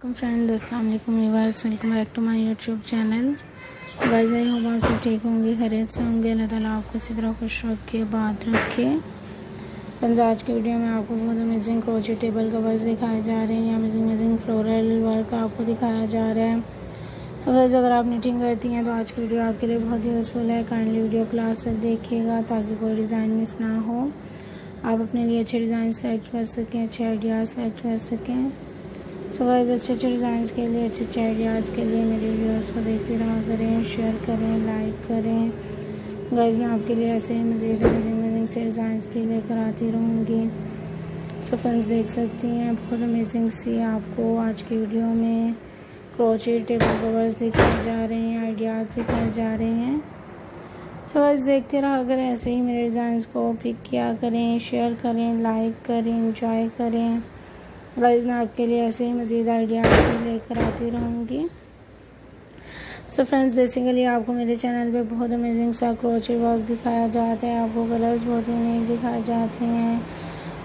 Friend अस्सलाम वालेकुम welcome back to my YouTube channel guys I hope आप सब ठीक होंगे, खैरियत से होंगे। अल्लाह ताला आपको इसी तरह खुश रखे बात रखे। फ्रेंड्स, आज की वीडियो में आपको बहुत अमेजिंग क्रोचे टेबल कवर्स दिखाए जा रहे हैं। अमेजिंग अमेजिंग फ्लोरल वर्क आपको दिखाया जा रहा है। सो गाइस अगर आप नीटिंग करती हैं तो आज की वीडियो आपके लिए बहुत यूज़फुल है। काइंडली वीडियो क्लास तक देखिएगा, ताकि कोई डिज़ाइन मिस ना हो। आप अपने लिए अच्छे डिज़ाइन सेलेक्ट कर सकें, अच्छे आइडियाज़ सेलेक्ट कर सकें। सो गाइस अच्छे अच्छे डिज़ाइन के लिए, अच्छे अच्छे आइडियाज़ के लिए मेरे वीडियोस को देखते रहा करें शेयर करें लाइक करें। गाइस मैं आपके लिए ऐसे ही मज़ीद अमेजिंग अमेजिंग से डिज़ाइन भी लेकर आती रहूँगी। सो फ्रेंड्स देख सकती हैं, बहुत अमेजिंग सी आपको आज की वीडियो में क्रोचे टेबल कवर्स दिखाए जा रहे हैं आइडियाज़ दिखाए जा रहे हैं। सो गाइस देखते रहा करें, ऐसे ही मेरे डिज़ाइन को पिक किया करें शेयर करें लाइक करें इंजॉय करें। गाइस मैं आपके लिए ऐसे ही मज़ीद आइडिया लेकर आती रहूँगी। सो फ्रेंड्स बेसिकली आपको मेरे चैनल पे बहुत अमेजिंग सा क्रोचे वर्क दिखाया जाता है। आपको कलर्स बहुत ही यूनिक दिखाए जाते हैं।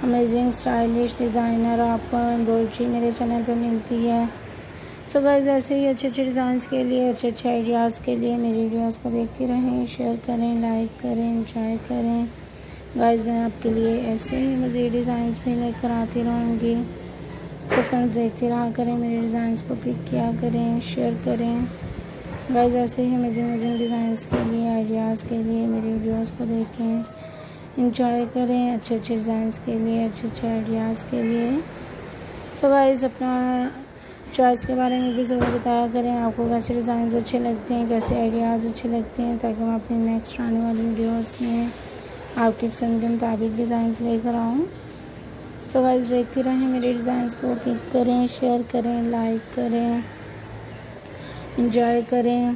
अमेजिंग स्टाइलिश डिज़ाइनर आपको एम्ब्रॉयड्री मेरे चैनल पे मिलती है। सो so गाइज़ ऐसे ही अच्छे अच्छे डिज़ाइन के लिए अच्छे अच्छे आइडियाज़ के लिए मेरी वीडियोज़ को देखते रहें शेयर करें लाइक करें इंजॉय करें। गाइज़ मैं आपके लिए ऐसे ही मज़ीद डिज़ाइन भी लेकर आती रहूँगी। सो फ्रेंड्स देखते रहा करें, मेरे डिज़ाइंस को पिक किया करें शेयर करें। गाइस ऐसे ही अमेजिंग अमेजिंग डिज़ाइंस के लिए आइडियाज़ के लिए, मेरे वीडियोस को देखें इंजॉय करें अच्छे अच्छे डिज़ाइंस के लिए अच्छे अच्छे आइडियाज़ के लिए। सो गाइस अपना चॉइस के बारे में भी ज़रूर बताया करें। आपको कैसे डिज़ाइन अच्छे लगते हैं, कैसे आइडियाज़ अच्छे लगते हैं, ताकि मैं अपनी नेक्स्ट आने वाली वीडियोस में आपकी पसंद के मुताबिक डिज़ाइंस लेकर आऊँ। सो गाइस देखते रहें मेरे डिज़ाइंस को क्लिक करें शेयर करें लाइक करें इंजॉय करें।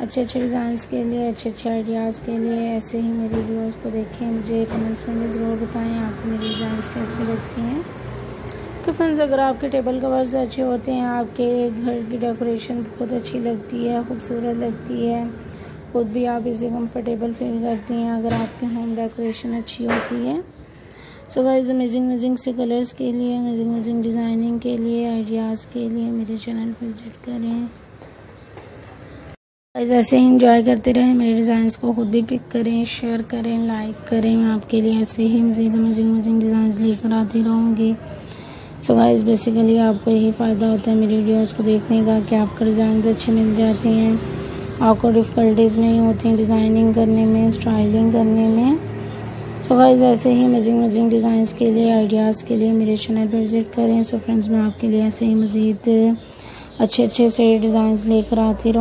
अच्छे अच्छे डिज़ाइंस के लिए अच्छे अच्छे आइडियाज़ के लिए, ऐसे ही मेरी वीडियोस को देखें। मुझे कमेंट्स में भी ज़रूर बताएँ आपको मेरी डिज़ाइंस कैसे लगती हैं। तो फ्रेंड्स अगर आपके टेबल कवर्स अच्छे होते हैं, आपके घर की डेकोरेशन बहुत अच्छी लगती है, खूबसूरत लगती है, खुद भी आप इसे कंफर्टेबल फील करती हैं, अगर आपकी होम डेकोरेशन अच्छी होती है। सो गाइज़ अमेजिंग अमेजिंग से कलर्स के लिए अमेजिंग अमेजिंग डिज़ाइनिंग के लिए आइडियाज़ के लिए मेरे चैनल पर विज़िट करें। ऐसे ही इंजॉय करते रहें, मेरे डिज़ाइंस को खुद भी पिक करें शेयर करें लाइक करें आपके लिए ऐसे ही मज़ीद अमेजिंग अमेजिंग डिज़ाइन लेकर आती रहूँगी। सो गाइज़ बेसिकली आपको यही फ़ायदा होता है मेरी वीडियोस को देखने का कि आपको डिज़ाइन अच्छे मिल जाते हैं। आपको डिफ़िकल्टीज़ नहीं होती डिज़ाइनिंग करने में स्टाइलिंग करने में। सो गाइस ऐसे ही मज़ीद मज़ीद डिज़ाइंस के लिए आइडियाज़ के लिए मेरे चैनल पर विज़िट करें। सो फ्रेंड्स मैं आपके लिए ऐसे ही मज़ीद अच्छे अच्छे से डिज़ाइंस लेकर आती रहूँ।